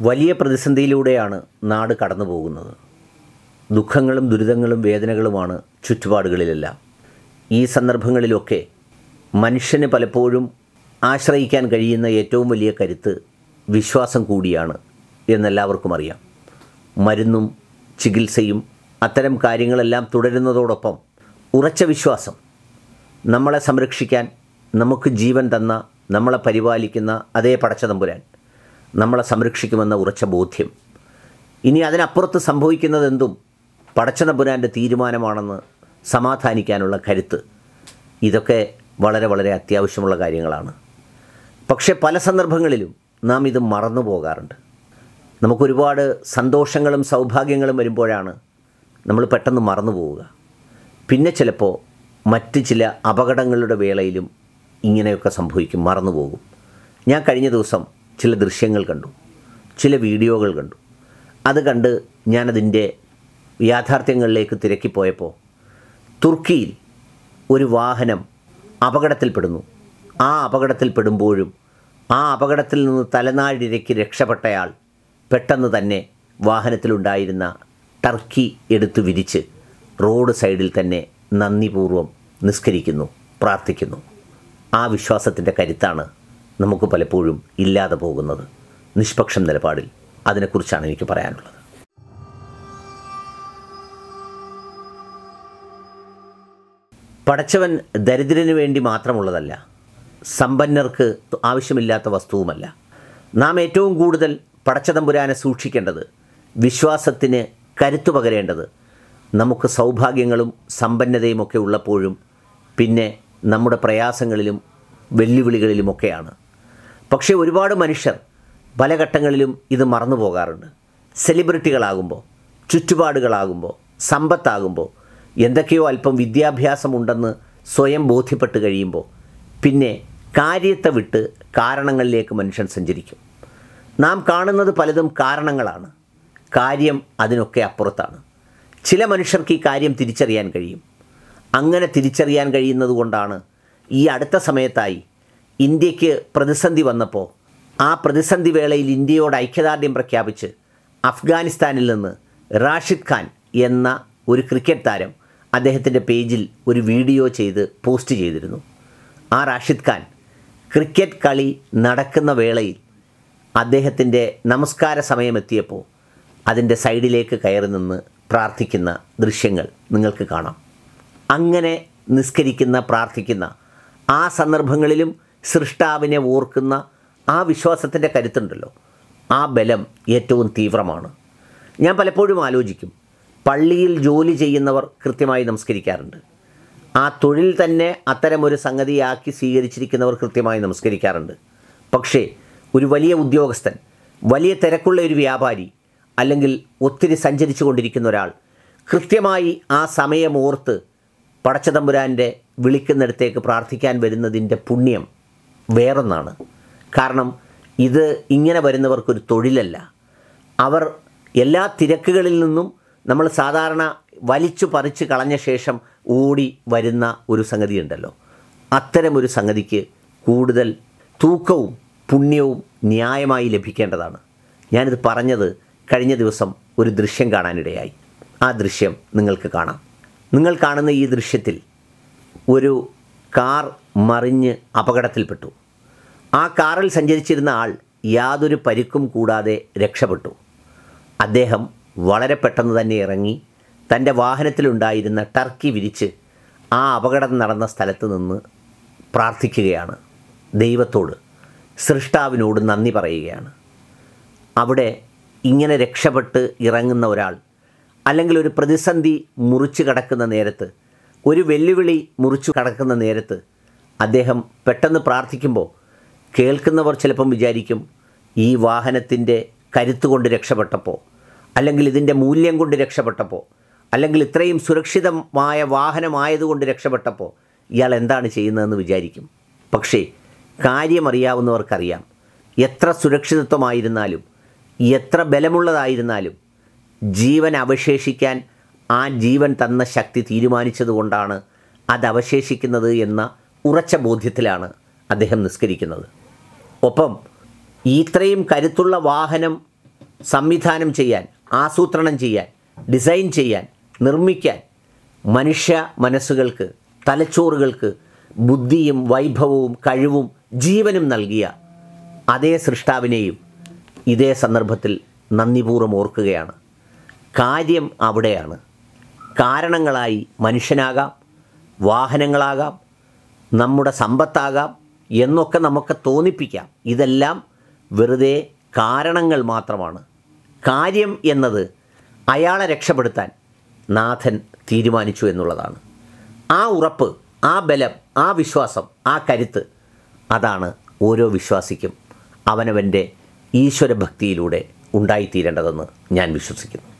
വലിയ പ്രതിസന്ധിയിലൂടെയാണ് നാട് കടന്നു പോകുന്നത് ദുഃഖങ്ങളും ദുരിതങ്ങളും വേദനകളുമാണ് ചുറ്റുപാടുകളിലെല്ലാം. ഈ സന്ദർഭങ്ങളിലൊക്കെ മനുഷ്യന് പലപ്പോഴും ആശ്രയിക്കാൻ കഴിയുന്ന ഏറ്റവും വലിയ കരുത്ത് വിശ്വാസം കൂടിയാണ് എന്നെല്ലാവർക്കും അറിയാം. മരുന്നും ചികിത്സയും അത്തരം കാര്യങ്ങളെല്ലാം തുടരുന്നതോടൊപ്പം ഉറച്ച വിശ്വാസം നമ്മളെ സംരക്ഷിക്കാൻ നമുക്ക് ജീവൻ തന്ന നമ്മളെ പരിപാലിക്കുന്ന അതേ പടച്ചതമ്പുരാൻ നമ്മളെ സംരക്ഷിക്കുമെന്ന ഉറച്ച ബോധ്യം. ഇനി അതിനപ്പുറത്ത് സംഭവിക്കുന്നതെന്തും പടച്ചതമ്പുരാന്റെ തീരുമാനമാണെന്ന് സമാധാനിക്കാനുള്ള കരുത്ത്. ഇതൊക്കെ വളരെ വളരെ അത്യാവശ്യമുള്ള കാര്യങ്ങളാണ്. പക്ഷേ പല സന്ദർഭങ്ങളിലും നാം ഇത് മറന്നു പോകാറുണ്ട്. നമുക്കൊരുപാട് സന്തോഷങ്ങളും സൗഭാഗ്യങ്ങളും വരുമ്പോഴാണ് നമ്മൾ പെട്ടെന്ന് മറന്നു പോവുക. പിന്നെ ചിലപ്പോൾ മറ്റ് ചില അപകടങ്ങളുടെ വേളയിലും ഇങ്ങനെയൊക്കെ സംഭവിക്കും മറന്നു പോകും. ഞാൻ കഴിഞ്ഞ ദിവസം ചില ദൃശ്യങ്ങൾ കണ്ടു ചില വീഡിയോകൾ കണ്ടു. അത് കണ്ട് ഞാനതിന്റെ യാഥാർത്ഥ്യങ്ങളിലേക്ക് തിരക്കിപ്പോയപ്പോൾ തുർക്കിയിൽ ഒരു വാഹനം അപകടത്തിൽപ്പെടുന്നു. ആ അപകടത്തിൽപ്പെടുമ്പോഴും ആ അപകടത്തിൽ നിന്ന് തലനാഴിരയ്ക്ക് രക്ഷപ്പെട്ടയാൾ പെട്ടെന്ന് തന്നെ വാഹനത്തിലുണ്ടായിരുന്ന ടർക്കി എടുത്തു വിരിച്ച് റോഡ് സൈഡിൽ തന്നെ നന്ദിപൂർവം നിസ്കരിക്കുന്നു പ്രാർത്ഥിക്കുന്നു. ആ വിശ്വാസത്തിന്റെ കരുത്താണ് നമുക്ക് പലപ്പോഴും ഇല്ലാതെ പോകുന്നത്. നിഷ്പക്ഷം നിലപാടിൽ അതിനെക്കുറിച്ചാണ് എനിക്ക് പറയാനുള്ളത്. പടച്ചവൻ ദരിദ്രന് വേണ്ടി മാത്രമുള്ളതല്ല സമ്പന്നർക്ക് ആവശ്യമില്ലാത്ത വസ്തുവുമല്ല. നാം ഏറ്റവും കൂടുതൽ പടച്ചതമ്പുരാനെ സൂക്ഷിക്കേണ്ടത് വിശ്വാസത്തിന് കരുത്തു പകരേണ്ടത് നമുക്ക് സൗഭാഗ്യങ്ങളും സമ്പന്നതയുമൊക്കെ ഉള്ളപ്പോഴും പിന്നെ നമ്മുടെ പ്രയാസങ്ങളിലും വെല്ലുവിളികളിലുമൊക്കെയാണ്. പക്ഷേ ഒരുപാട് മനുഷ്യർ പല ഘട്ടങ്ങളിലും ഇത് മറന്നു പോകാറുണ്ട്. സെലിബ്രിറ്റികളാകുമ്പോൾ ചുറ്റുപാടുകളാകുമ്പോൾ സമ്പത്താകുമ്പോൾ എന്തൊക്കെയോ അല്പം വിദ്യാഭ്യാസമുണ്ടെന്ന് സ്വയം ബോധ്യപ്പെട്ട് കഴിയുമ്പോൾ പിന്നെ കാര്യത്തെ വിട്ട് കാരണങ്ങളിലേക്ക് മനുഷ്യൻ സഞ്ചരിക്കും. നാം കാണുന്നത് പലതും കാരണങ്ങളാണ്. കാര്യം അതിനൊക്കെ അപ്പുറത്താണ്. ചില മനുഷ്യർക്ക് ഈ കാര്യം തിരിച്ചറിയാൻ കഴിയും. അങ്ങനെ തിരിച്ചറിയാൻ കഴിയുന്നത് കൊണ്ടാണ് ഈ അടുത്ത സമയത്തായി ഇന്ത്യയ്ക്ക് പ്രതിസന്ധി വന്നപ്പോൾ ആ പ്രതിസന്ധി വേളയിൽ ഇന്ത്യയോട് ഐക്യദാർഢ്യം പ്രഖ്യാപിച്ച് അഫ്ഗാനിസ്ഥാനിൽ നിന്ന് റാഷിദ് ഖാൻ എന്ന ഒരു ക്രിക്കറ്റ് താരം അദ്ദേഹത്തിന്റെ പേജിൽ ഒരു വീഡിയോ ചെയ്ത് പോസ്റ്റ് ചെയ്തിരുന്നു. ആ റാഷിദ് ഖാൻ ക്രിക്കറ്റ് കളി നടക്കുന്ന വേളയിൽ അദ്ദേഹത്തിന്റെ നമസ്കാര സമയമെത്തിയപ്പോൾ അതിന്റെ സൈഡിലേക്ക് കയറി നിന്ന് പ്രാർത്ഥിക്കുന്ന ദൃശ്യങ്ങൾ നിങ്ങൾക്ക് കാണാം. അങ്ങനെ നിസ്കരിക്കുന്ന പ്രാർത്ഥിക്കുന്ന ആ സന്ദർഭങ്ങളിലും സൃഷ്ടാവിനെ ഓർക്കുന്ന ആ വിശ്വാസത്തിന്റെ കരുത്തുണ്ടല്ലോ. ആ ബലം ഏറ്റവും തീവ്രമാണ്. ഞാൻ പലപ്പോഴും ആലോചിക്കും പള്ളിയിൽ ജോലി ചെയ്യുന്നവർ കൃത്യമായി നമസ്കരിക്കാറുണ്ട്. ആ തൊഴിൽ തന്നെ അത്തരമൊരു സംഗതിയാക്കി സ്വീകരിച്ചിരിക്കുന്നവർ കൃത്യമായി നമസ്കരിക്കാറുണ്ട്. പക്ഷേ ഒരു വലിയ ഉദ്യോഗസ്ഥൻ വലിയ തിരക്കുള്ള ഒരു വ്യാപാരി അല്ലെങ്കിൽ ഒത്തിരി സഞ്ചരിച്ചു കൊണ്ടിരിക്കുന്ന ഒരാൾ കൃത്യമായി ആ സമയം ഓർത്ത് പടച്ചതമ്പുരാന്റെ വിളിക്കുന്നിടത്തേക്ക് പ്രാർത്ഥിക്കാൻ വരുന്നതിന്റെ പുണ്യം വേറൊന്നാണ്. കാരണം ഇത് ഇങ്ങനെ വരുന്നവർക്കൊരു തൊഴിലല്ല. അവർ എല്ലാ തിരക്കുകളിൽ നിന്നും നമ്മൾ സാധാരണ വലിച്ചു പറിച്ച് കളഞ്ഞ ശേഷം ഓടി വരുന്ന ഒരു സംഗതിയുണ്ടല്ലോ. അത്തരമൊരു സംഗതിക്ക് കൂടുതൽ തൂക്കവും പുണ്യവും ന്യായമായി ലഭിക്കേണ്ടതാണ്. ഞാനിത് പറഞ്ഞത് കഴിഞ്ഞ ദിവസം ഒരു ദൃശ്യം കാണാനിടയായി. ആ ദൃശ്യം നിങ്ങൾക്ക് കാണാം. നിങ്ങൾ കാണുന്ന ഈ ദൃശ്യത്തിൽ ഒരു കാർ മറിഞ്ഞ് അപകടത്തിൽപ്പെട്ടു. ആ കാറിൽ സഞ്ചരിച്ചിരുന്ന ആൾ യാതൊരു പരിക്കും കൂടാതെ രക്ഷപ്പെട്ടു. അദ്ദേഹം വളരെ പെട്ടെന്ന് തന്നെ ഇറങ്ങി തന്റെ വാഹനത്തിലുണ്ടായിരുന്ന ടർക്കി വിരിച്ച് ആ അപകടം നടന്ന സ്ഥലത്ത് നിന്ന് പ്രാർത്ഥിക്കുകയാണ്. ദൈവത്തോട് സൃഷ്ടാവിനോട് നന്ദി പറയുകയാണ്. അവിടെ ഇങ്ങനെ രക്ഷപ്പെട്ട് ഇറങ്ങുന്ന ഒരാൾ അല്ലെങ്കിൽ ഒരു പ്രതിസന്ധി മുറിച്ചു കടക്കുന്ന നേരത്ത് ഒരു വെല്ലുവിളി മുറിച്ചു കടക്കുന്ന നേരത്ത് അദ്ദേഹം പെട്ടെന്ന് പ്രാർത്ഥിക്കുമ്പോൾ കേൾക്കുന്നവർ ചിലപ്പം വിചാരിക്കും ഈ വാഹനത്തിന്റെ കരുത്ത് കൊണ്ട് രക്ഷപ്പെട്ടപ്പോൾ അല്ലെങ്കിൽ ഇതിന്റെ മൂല്യം കൊണ്ട് രക്ഷപ്പെട്ടപ്പോൾ അല്ലെങ്കിൽ ഇത്രയും സുരക്ഷിതമായ വാഹനമായതുകൊണ്ട് രക്ഷപ്പെട്ടപ്പോൾ ഇയാൾ എന്താണ് ചെയ്യുന്നതെന്ന് വിചാരിക്കും. പക്ഷേ കാര്യമറിയാവുന്നവർക്കറിയാം എത്ര സുരക്ഷിതത്വമായിരുന്നാലും എത്ര ബലമുള്ളതായിരുന്നാലും ജീവൻ അവശേഷിക്കാൻ ആ ജീവൻ തന്ന ശക്തി തീരുമാനിച്ചതുകൊണ്ടാണ് അത് അവശേഷിക്കുന്നത് എന്ന ഉറച്ച ബോധ്യത്തിലാണ് അദ്ദേഹം നിസ്കരിക്കുന്നത്. ഒപ്പം ഇത്രയും കരുത്തുള്ള വാഹനം സംവിധാനം ചെയ്യാൻ ആസൂത്രണം ചെയ്യാൻ ഡിസൈൻ ചെയ്യാൻ നിർമ്മിക്കാൻ മനുഷ്യ മനസ്സുകൾക്ക് തലച്ചോറുകൾക്ക് ബുദ്ധിയും വൈഭവവും കഴിവും ജീവനും നൽകിയ അതേ സൃഷ്ടാവിനെയും ഇതേ സന്ദർഭത്തിൽ നന്ദിപൂർവം ഓർക്കുകയാണ്. കാര്യം അവിടെയാണ്. കാരണങ്ങളായി മനുഷ്യനാകാം വാഹനങ്ങളാകാം നമ്മുടെ സമ്പത്താകാം എന്നൊക്കെ നമുക്ക് തോന്നിപ്പിക്കാം. ഇതെല്ലാം വെറുതെ കാരണങ്ങൾ മാത്രമാണ്. കാര്യം എന്നത് അയാളെ രക്ഷപ്പെടുത്താൻ നാഥൻ തീരുമാനിച്ചു എന്നുള്ളതാണ്. ആ ഉറപ്പ് ആ ബലം ആ വിശ്വാസം ആ കരുത്ത് അതാണ് ഓരോ വിശ്വാസിക്കും അവനവന്റെ ഈശ്വരഭക്തിയിലൂടെ ഉണ്ടായിത്തീരേണ്ടതെന്ന് ഞാൻ വിശ്വസിക്കുന്നു.